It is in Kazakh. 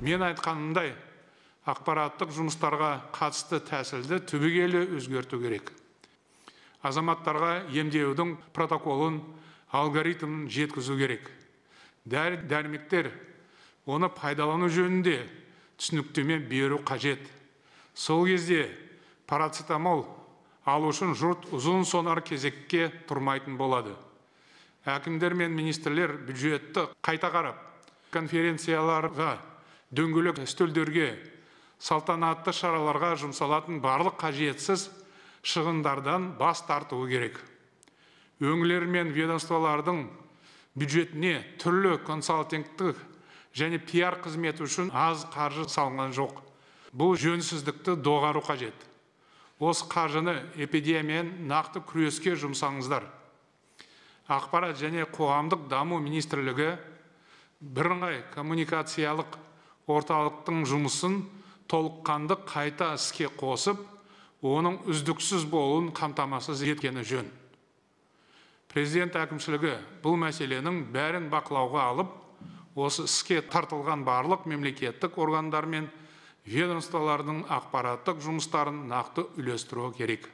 мен айтқанымдай ақпараттық жұмыстарға қатысты тәсілді түбегейлі өзгерту керек. Азаматтарға емдеудің протоколын алгоритмін жеткізу керек. Дәрі дәрмектер оны пайдалану жөнінде түсініктеме беру қажет. Сол кезде парацетамол алу үшін жұрт ұзын сонар кезекке тұрмайтын болады. Әкімдер мен министрлер бюджетті қайта қарап конференцияларға дөңгелек үстелдерге салтанатты шараларға жұмсалатын барлық қажетсіз шығындардан бас тартуы керек. Өңірлер мен ведомстволардың бюджетіне түрлі консалтингтік және пиар қызметі үшін аз қаржы салынған жоқ. Бұл жөнсіздікті доғару қажет. Осы қаржыны эпидемиямен нақты күреске жұмсаңыздар. Ақпарат және қоғамдық даму министрлігі бірыңғай коммуникациялық орталықтың жұмысын толыққанды қайта іске қосып оның үздіксіз болуын қамтамасыз еткені жөн. Президент әкімшілігі бұл мәселенің бәрін бақылауға алып осы іске тартылған барлық мемлекеттік органдар мен ведомстволардың ақпараттық жұмыстарын нақты үйлестіруі керек.